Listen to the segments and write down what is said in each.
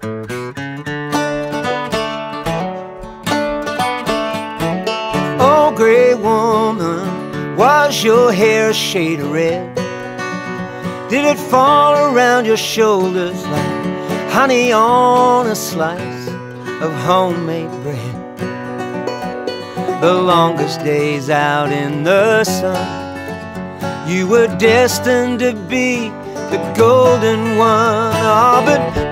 Oh, gray woman, was your hair a shade of red? Did it fall around your shoulders like honey on a slice of homemade bread? The longest days out in the sun, you were destined to be the golden one. Oh, but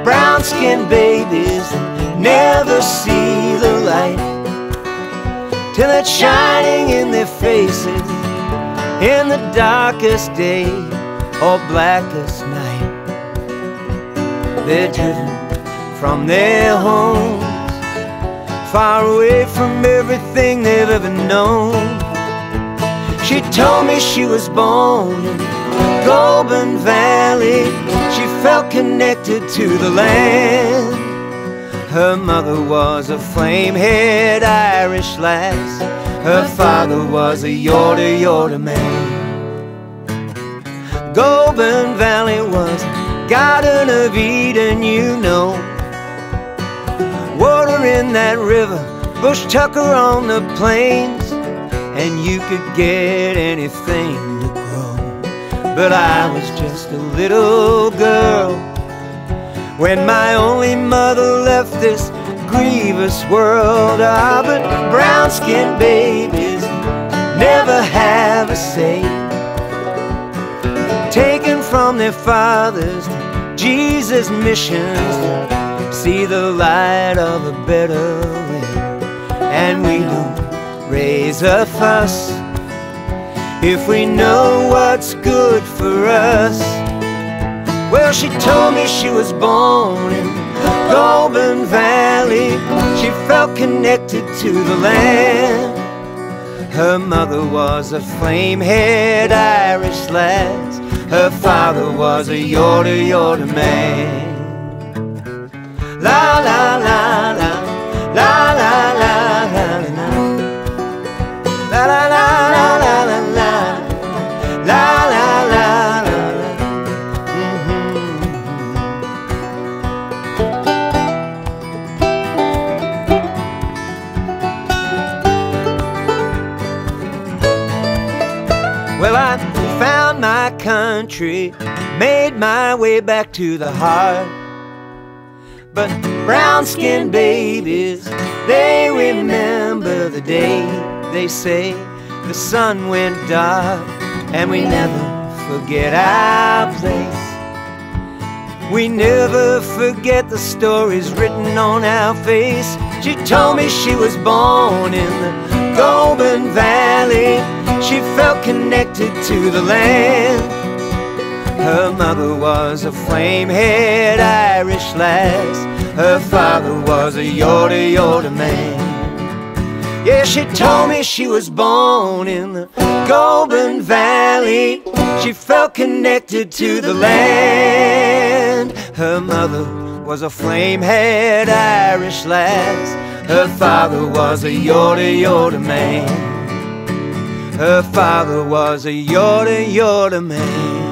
brown skinned babies never see the light till it's shining in their faces in the darkest day or blackest night. They're driven from their homes, far away from everything they've ever known. She told me she was born Goulburn Valley. She felt connected to the land. Her mother was a flame-haired Irish lass. Her father was a Yorta Yorta man. Goulburn Valley was Garden of Eden, you know. Water in that river, bush tucker on the plains, and you could get anything. But I was just a little girl when my only mother left this grievous world. Ah, but brown skinned babies never have a say. Taken from their fathers, Jesus' missions see the light of a better way. And we don't raise a fuss if we know what's good for us. Well, she told me she was born in Goulburn Valley. She felt connected to the land. Her mother was a flame-haired Irish lass. Her father was a Yorta Yorta man. Well, I found my country, made my way back to the heart. But brown skinned babies, they remember the day they say the sun went dark, and we never forget our place. We never forget the stories written on our face. She told me she was born in the Goulburn Valley. She felt connected to the land. Her mother was a flame-haired Irish lass. Her father was a Yorta Yorta man. Yeah, she told me she was born in the Goulburn Valley. She felt connected to the land. Her mother was a flame-haired Irish lass. Her father was a Yorta Yorta man. Her father was a Yorta Yorta man.